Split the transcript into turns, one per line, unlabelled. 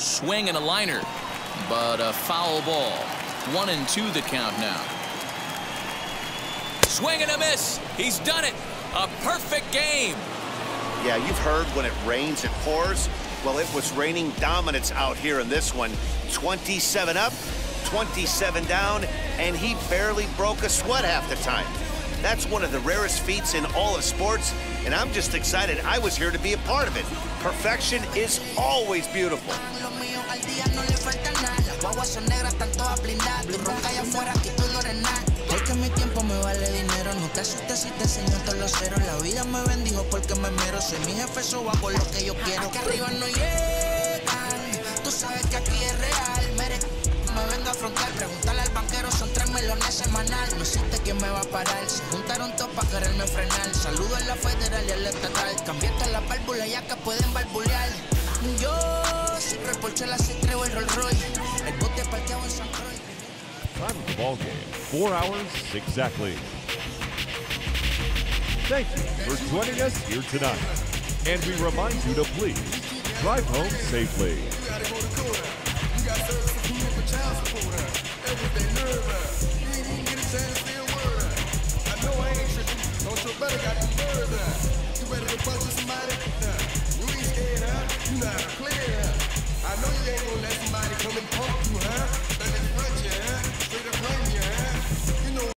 Swing and a liner, but a foul ball. One and two the count now. Swing and a miss. He's done it. A perfect game.
Yeah, you've heard when it rains, it pours. Well, it was raining dominance out here in this one. 27 up, 27 down, and he barely broke a sweat half the time. That's one of the rarest feats in all of sports, and I'm just excited I was here to be a part of it. Perfection is always beautiful.
Mi tiempo me vale dinero. No te asustes si te enseño todos los ceros. La vida me bendijo porque me mero. Soy mi jefe, eso hago lo que yo quiero. Arriba no llegan. Tú sabes que aquí es real. Mere, me vengo a afrontar. Al banquero, son tres melones semanal. Me va a parar. Se juntaron todos para quererme frenar. Saludo la federal estatal. La válvula ya que pueden barbulear. Yo siempre por la C3 o el Rolls Royce. El bote parqueado en San Croix.
Time of the ball game, four hours exactly. Thank you for joining us here tonight. And we remind you to please drive home safely. Nah. You ready to fuck with somebody? Nah.